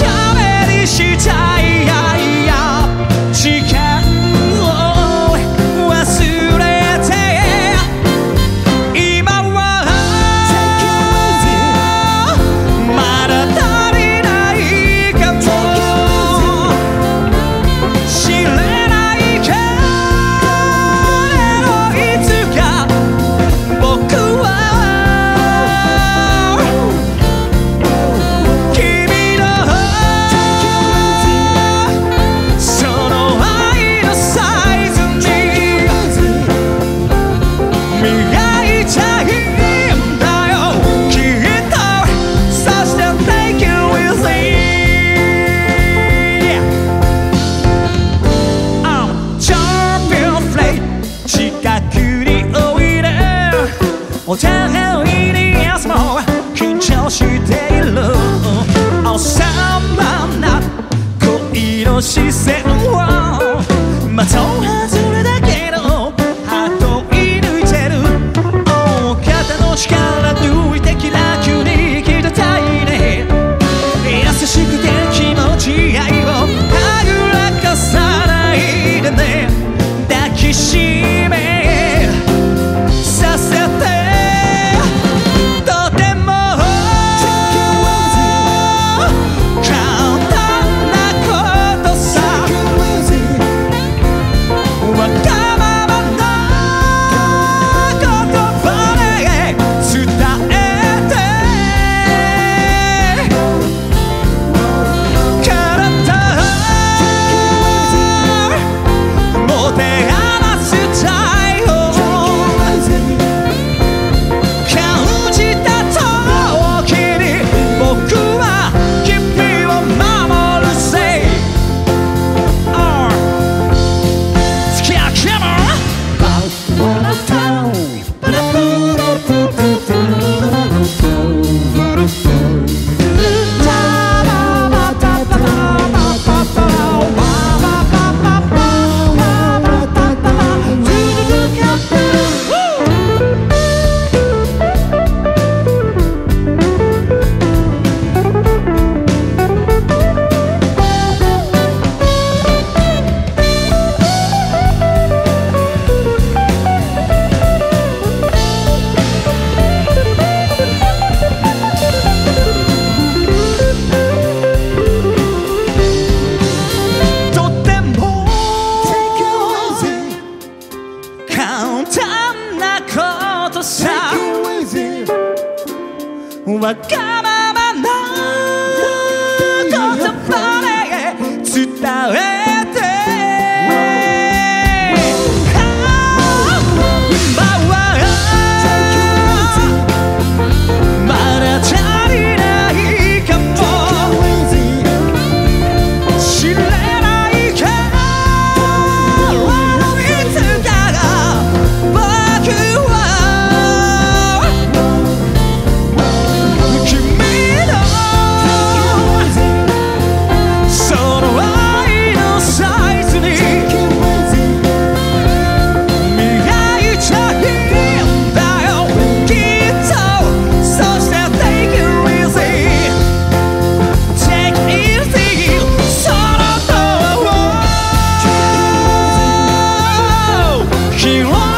喋りしたいお互いに休も緊張している。収まらな恋の視線を。まと a girl. She wants